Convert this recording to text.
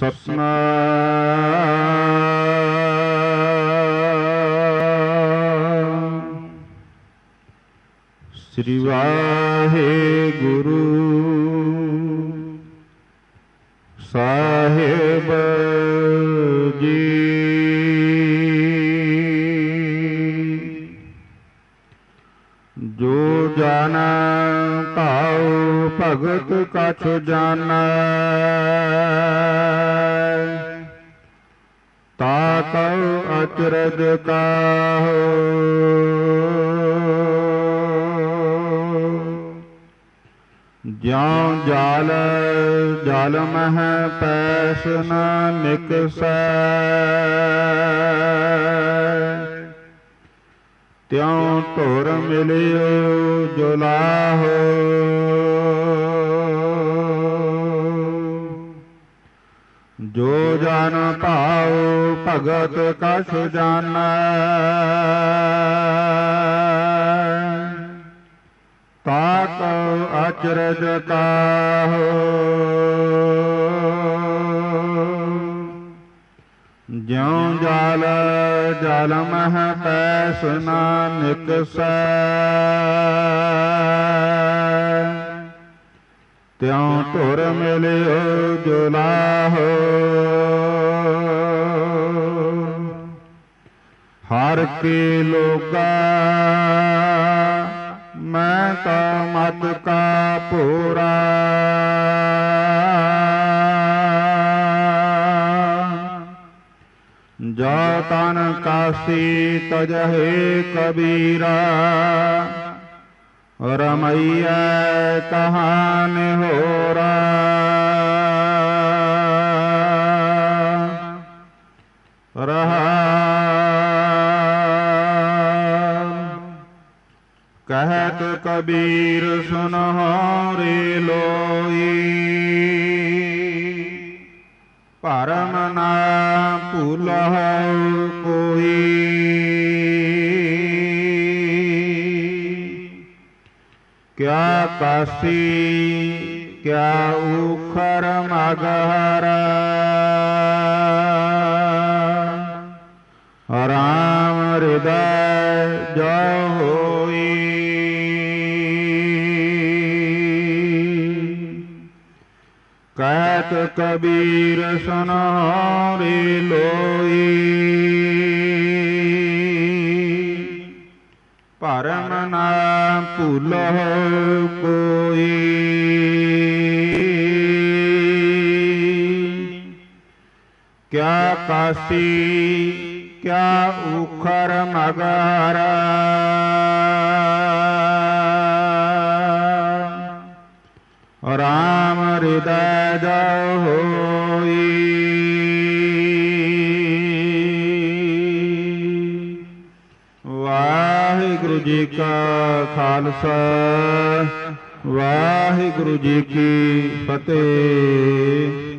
ਸਤਨਾਮ। ਸ੍ਰੀ ਵਾਹਿਗੁਰੂ। ਸਾਹਿਬ ਜੀ। ਜੋ ਜਾਣਾ ਭਾਉ ਭਗਤ ਕਛ ਜਾਣੈ। ਤਾ ਕਉ ਅਚਰਜ ਕਾਹੋ। ਜਿਉ ਜਾਲ ਜਲ ਮਹਿ ਪੈਸ ਨ ਨਿਕਸੈ। ਤਿਉ ਧੁਰ ਮਿਲਿਓ ਜੋ ਜੁਲਾਹੋ ਜੋ ਜਨ ਭਾਉ ਭਗਤ ਕਛ ਜਾਣੈ ਤਾਕ ਅਚਰਜ ਕਾਹੋ। ਜਲ ਮਹਿ ਪੈਸ ਨ ਨਿਕਸੈ ਤਿਉ ਧੁਰ ਮਿਲਿਓ ਜੁਲਾਹੋ। ਹਰ ਕੇ ਲੋਗਾ, ਮੈਂ ਤਾ ਮਤ ਕਾ ਪੂਰਾ। ਜੋ ਤਨ ਕਾਸੀ ਤਜਹੇ ਕਬੀਰਾ। ਰਮਈਐ ਕਹਾਨ ਹੋਰਾ। ਰਹਾ। ਕਹਿਤ ਕਬੀਰ ਸੁਨਹਾਰੇ ਲੋਈ। ਭਰਮ ਭੁਲਹੁ ਕੋਈ। ਕਿਆ ਕਾਸੀ ਕਿਆ ਉਖਰ ਮਗਹਰ। ਕਹਿਤ ਕਬੀਰ ਸੁਨਾਰੇ ਲੋਈ ਭਰਮ ਨਾ ਭੁਲਹੁ ਕੋਈ ਕਿਆ ਕਾਸੀ ਕਿਆ ਉਖਰ ਮਗਰ ਰਾਮ ਹਿਰਦੈ ਜੋ ਹੋਈ। ਵਾਹਿਗੁਰੂ ਜੀ ਕਾ ਖਾਲਸਾ ਵਾਹਿਗੁਰੂ ਜੀ ਕੀ ਫਤਿਹ।